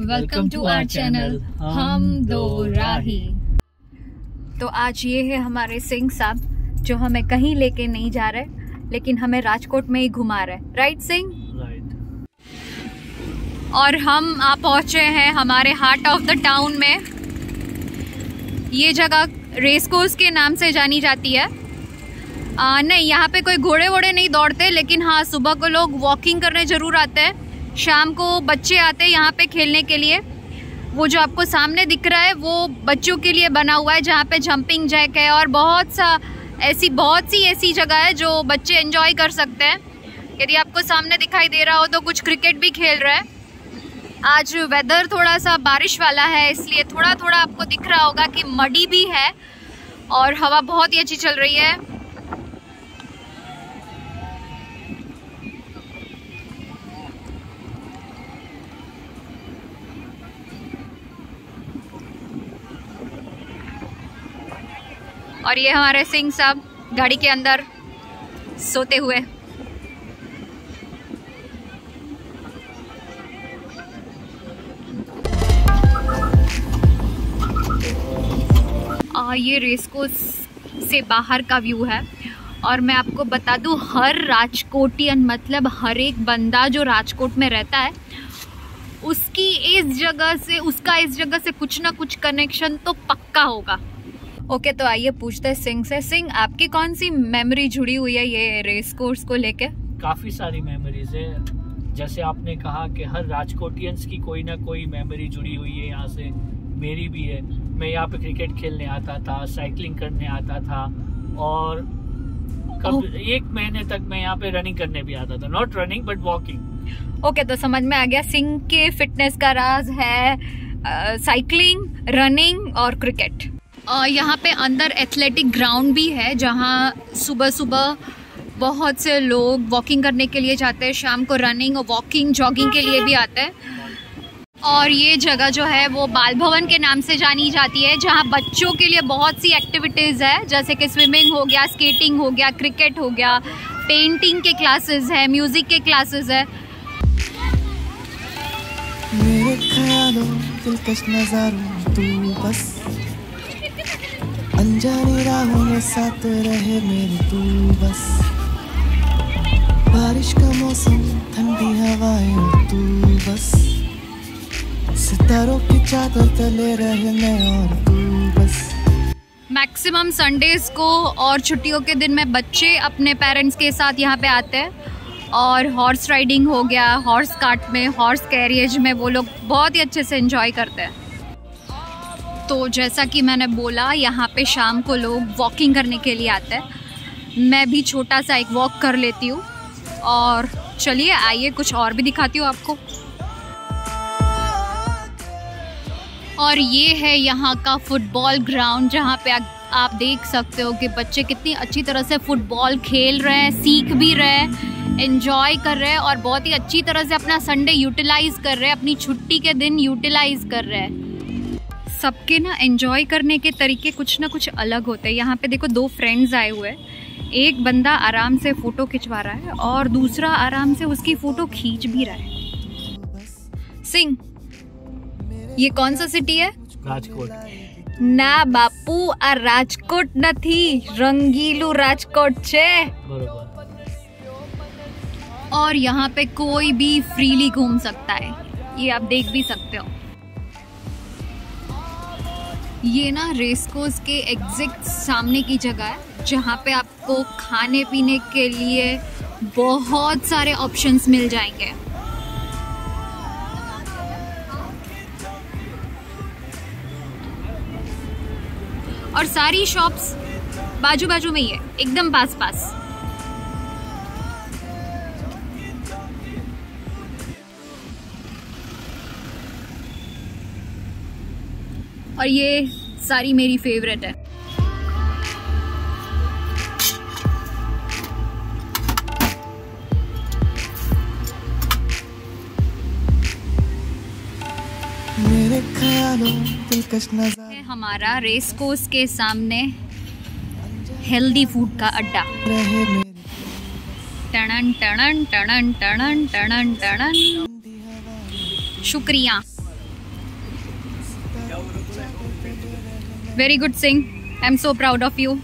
Welcome to our channel हम दो राही तो आज ये है हमारे सिंह साहब जो हमें कहीं लेके नहीं जा रहे लेकिन हमें राजकोट में ही घुमा रहे राइट सिंह? राइट और हम आ पहुँचे हैं हमारे हार्ट ऑफ़ द टाउन में। ये जगह रेस कोर्स के नाम से जानी जाती है। आ, नहीं यहाँ पे कोई घोड़े वोड़े नहीं दौड़ते लेकिन हाँ सुबह को लोग वॉकिंग करने ज़रूर आते हैं। शाम को बच्चे आते हैं यहाँ पे खेलने के लिए। वो जो आपको सामने दिख रहा है, वो बच्चों के लिए बना हुआ है, जहाँ पे जंपिंग जैक है और बहुत सा, ऐसी बहुत सी ऐसी जगह है जो बच्चे एंजॉय कर सकते हैं। यदि आपको सामने दिखाई दे रहा हो तो कुछ क्रिकेट भी खेल रहे हैं। आज वेदर थोड़ा सा बारिश वाला है, इसलिए थोड़ा थोड़ा आपको दिख रहा होगा कि मडी भी है और हवा बहुत ही अच्छी चल रही है। और ये हमारे सिंह साहब गाड़ी के अंदर सोते हुए। आ, ये रेस कोर्स से बाहर का व्यू है। और मैं आपको बता दूँ हर राजकोटियन मतलब हर एक बंदा जो राजकोट में रहता है उसकी इस जगह से उसका इस जगह से कुछ ना कुछ कनेक्शन तो पक्का होगा। ओके तो आइए पूछते हैं सिंह से। सिंह आपकी कौन सी मेमोरी जुड़ी हुई है ये रेस कोर्स को लेके? काफ़ी सारी मेमोरीज है। जैसे आपने कहा कि हर राजकोटियंस की कोई ना कोई मेमोरी जुड़ी हुई है यहाँ से मेरी भी है। मैं यहाँ पे क्रिकेट खेलने आता था साइकिलिंग करने आता था और कब एक महीने तक मैं यहाँ पे रनिंग करने भी आता था। Not running but walking okay तो समझ में आ गया सिंह के फिटनेस का राज है साइकिलिंग रनिंग और क्रिकेट यहाँ पे अंदर एथलेटिक ग्राउंड भी है, जहाँ सुबह सुबह बहुत से लोग वॉकिंग करने के लिए जाते हैं, शाम को रनिंग और वॉकिंग जॉगिंग के लिए भी आते हैं। और ये जगह जो है, वो बाल भवन के नाम से जानी जाती है, जहाँ बच्चों के लिए बहुत सी एक्टिविटीज़ है, जैसे कि स्विमिंग हो गया स्केटिंग हो गया क्रिकेट हो गया पेंटिंग के क्लासेस है म्यूज़िक के क्लासेस है। मेरे अनजानी राहों में साथ रहे मेरे तू बस। बारिश का मौसम, ठंडी हवाएँ तू बस। सितारों की चादर तले रहे मैं और तू बस। मैक्सिमम संडेज को और छुट्टियों के दिन में बच्चे अपने पेरेंट्स के साथ यहाँ पे आते हैं। और हॉर्स राइडिंग हो गया हॉर्स कार्ट में हॉर्स कैरियज में वो लोग बहुत ही अच्छे से एंजॉय करते हैं। तो जैसा कि मैंने बोला, यहाँ पे शाम को लोग वॉकिंग करने के लिए आते हैं। मैं भी छोटा सा एक वॉक कर लेती हूँ। और चलिए, आइए, कुछ और भी दिखाती हूँ आपको। और ये है यहाँ का फुटबॉल ग्राउंड जहाँ पे आप देख सकते हो कि बच्चे कितनी अच्छी तरह से फुटबॉल खेल रहे हैं, सीख भी रहे हैं एंजॉय कर रहे हैं और बहुत ही अच्छी तरह से अपना संडे यूटिलाइज कर रहे हैं, अपनी छुट्टी के दिन यूटिलाइज कर रहे हैं। सबके ना एंजॉय करने के तरीके कुछ ना कुछ अलग होते हैं यहाँ पे देखो दो फ्रेंड्स आए हुए हैं एक बंदा आराम से फ़ोटो खिंचवा रहा है और दूसरा आराम से उसकी फ़ोटो खींच भी रहा है सिंह ये कौन सा सिटी है राजकोट ના બાપુ આ રાજકોટ નથી રંગીલું રાજકોટ છે बरोबर और यहाँ पे कोई भी फ्रीली घूम सकता है ये आप देख भी सकते हो ये ना रेस कोर्स के एग्जैक्ट सामने की जगह है, जहाँ पे आपको खाने पीने के लिए बहुत सारे ऑप्शंस मिल जाएँगे। और सारी शॉप्स बाजू बाजू में ही है, एकदम पास पास और ये सारी मेरी फेवरेट है। हमारा रेस कोर्स के सामने हेल्दी फ़ूड का अड्डा। टणन टणन टणन टणन टणन टणन। शुक्रिया। Very good Singh. I'm so proud of you.